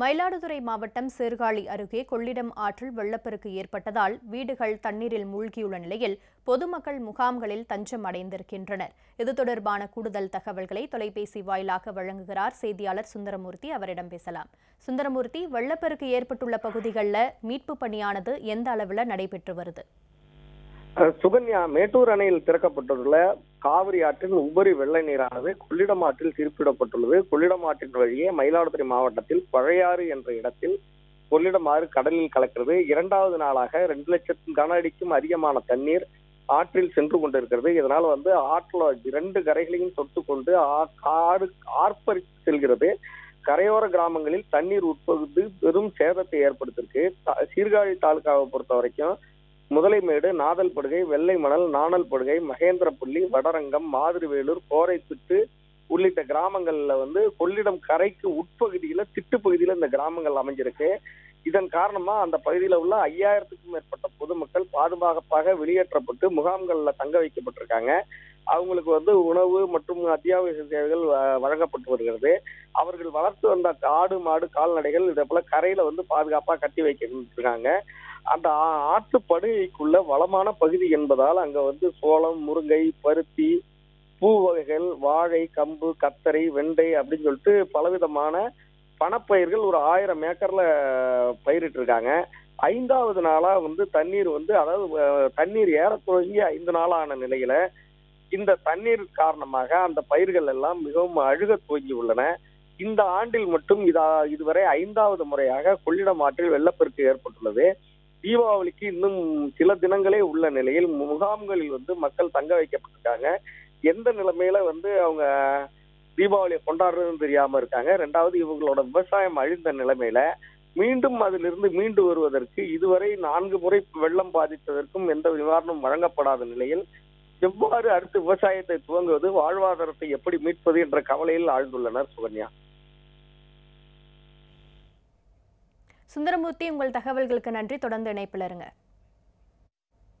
மயிலாடுதுறை மாவட்டம் சீர்காழி அருகே கொள்ளிடம் ஆற்றில் வெள்ளப்பெருக்கு ஏற்பட்டதால் வீடுகள் தண்ணீரில் மூழ்கியுள்ள நிலையில் பொதுமக்கள் முகாம்களில் தஞ்சம் அடைந்திருக்கின்றனர். இது தொடர்பான கூடுதல் தகவல்களை தொலைபேசி வாயிலாக வழங்குகிறார் செய்தியாளர் சுந்தரமூர்த்தி. அவரிடம் பேசலாம். சுந்தரமூர்த்தி வெள்ளப்பெருக்கு ஏற்பட்டுள்ள பகுதிகளில் மீட்பு பணியானது எந்த அளவில் நடைபெற்று வருது? சுகன்யா மேட்டூர் அணையில் திறக்கப்பட்டுள்ள காவிரி ஆற்றின் உபரி வெள்ளை நீரானது கொள்ளிடம் ஆற்றில் திருப்பிடப்பட்டுள்ளது கொள்ளிடம் ஆற்றின் வழியே மயிலாடுதுறை மாவட்டத்தில் பழையாறு என்ற இடத்தில் கொள்ளிடம் ஆறு கடலில் கலக்கிறது. இரண்டாவது நாளாக ரெண்டு லட்சம் கன அடிக்கும் அதிகமான தண்ணீர் ஆற்றில் சென்று கொண்டிருக்கிறது. இதனால் வந்து ஆற்றில் இரண்டு கரைகளையும் தொட்டு கொண்டு ஆ- ஆறு ஆர்ப்பரித்து செல்கிறது. கரையோர கிராமங்களில் தண்ணீர் உட்பகுந்து பெரும் சேதத்தை ஏற்படுத்தியிருக்கு. சீர்காழி தாலுகாவை பொறுத்த வரைக்கும் முதலைமேடு நாதல்படுகை வெள்ளை மணல் நாணல் படுகை மகேந்திரப்பள்ளி வடரங்கம் மாதிரிவேலூர் கோரைத்திட்டு உள்ளிட்ட கிராமங்கள்ல வந்து கொள்ளிடம் கரைக்கு உட்பகுதியில திட்டு பகுதியில இந்த கிராமங்கள் அமைஞ்சிருக்கு. இதன் காரணமா அந்த பகுதியில உள்ள ஐயாயிரத்துக்கும் மேற்பட்ட பொதுமக்கள் பாதுகாப்பாக வெளியேற்றப்பட்டு முகாம்கள்ல தங்க வைக்கப்பட்டிருக்காங்க. அவங்களுக்கு வந்து உணவு மற்றும் அத்தியாவசிய சேவைகள் வ- வழங்கப்பட்டு வருகிறது. அவர்கள் வளர்த்து வந்த ஆடு மாடு கால்நடைகள் இதே போல கரையில வந்து பாதுகாப்பா கட்டி வைக்கிட்டு இருக்காங்க அந்த ஆ- ஆற்றுப்படுகைக்குள்ள வளமான பகுதி என்பதால் அங்க வந்து சோளம் முருங்கை பருத்தி பூ வகைகள் வாழை கம்பு கத்தரி வெண்டை அப்படின்னு சொல்லிட்டு பலவிதமான பணப்பயிர்கள் ஒரு ஆயிரம் ஏக்கர்ல பயிரிட்டு இருக்காங்க ஐந்தாவது நாளா வந்து தண்ணீர் வந்து அதாவது தண்ணீர் ஏற துவங்கி ஐந்து நாளான நிலையில இந்த தண்ணீர் காரணமாக அந்த பயிர்கள் எல்லாம் மிகவும் அழுக துவங்கி உள்ளன. இந்த ஆண்டில் மட்டும் இதா இதுவரை ஐந்தாவது முறையாக கொள்ளிடம் ஆற்றில் வெள்ளப்பெருக்கு ஏற்பட்டுள்ளது. தீபாவளிக்கு இன்னும் சில தினங்களே உள்ள நிலையில் முகாம்களில் வந்து மக்கள் தங்க வைக்கப்பட்டிருக்காங்க. எந்த நிலைமையில வந்து அவங்க தீபாவளியை கொண்டாடுறதுன்னு தெரியாம இருக்காங்க. ரெண்டாவது இவங்களோட விவசாயம் அழிந்த நிலைமையில மீண்டும் அதிலிருந்து மீண்டு வருவதற்கு இதுவரை நான்கு முறை வெள்ளம் பாதித்ததற்கும் எந்த நிவாரணம் வழங்கப்படாத நிலையில் எவ்வாறு அடுத்து விவசாயத்தை துவங்குவது வாழ்வாதாரத்தை எப்படி மீட்பது என்ற கவலையில் ஆழ்ந்துள்ளனர் சுகன்யா. சுந்தரமூர்த்தி உங்கள் தகவல்களுக்கு நன்றி. தொடர்ந்து இணைப்பில் இருங்க.